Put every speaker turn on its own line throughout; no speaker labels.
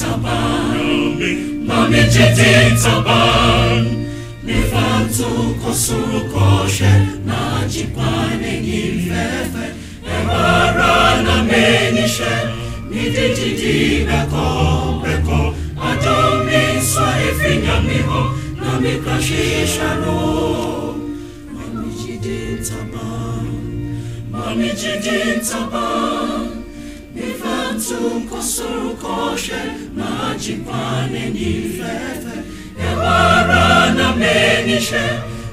taban Mami jidi taban Nifantu kosuru koshe Na jipane gifefe Ewara na Adomi swa Na Mami taban Mami taban Nifantu kosuru koshe Na jipane gifefe Ewara na menishe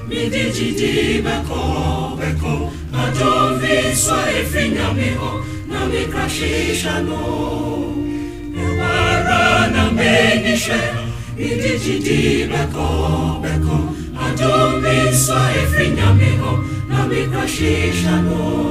Midi jidi beko beko. Adovi swa efinya miho Na mikrashisha no. Ewara na menishe Midi jidi beko beko. Adovi swa efinya miho Na mikrashisha no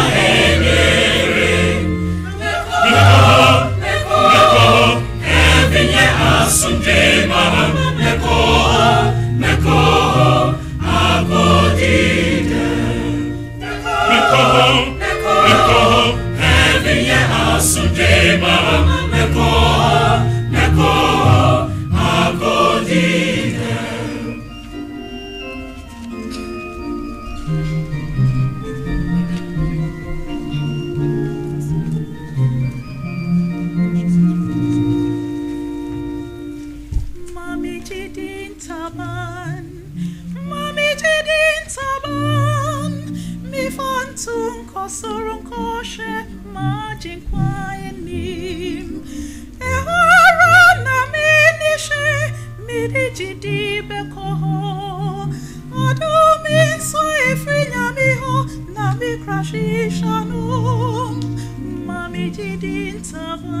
taban, mami jidin taban, mi fantung kosorong koshe majin kwaenim. Ehara na minishe, midi jidi bekoho, adumi so ifrinya miho, na mi krashishanum. Mami jidin taban,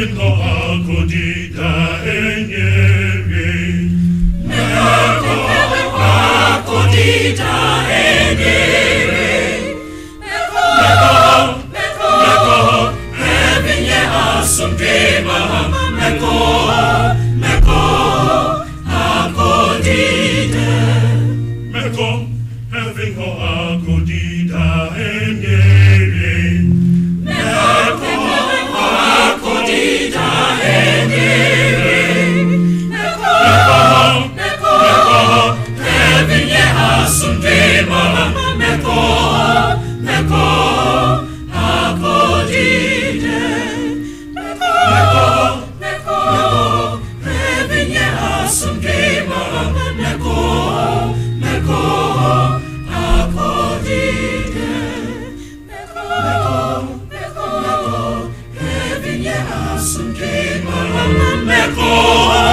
Neko, Nekoa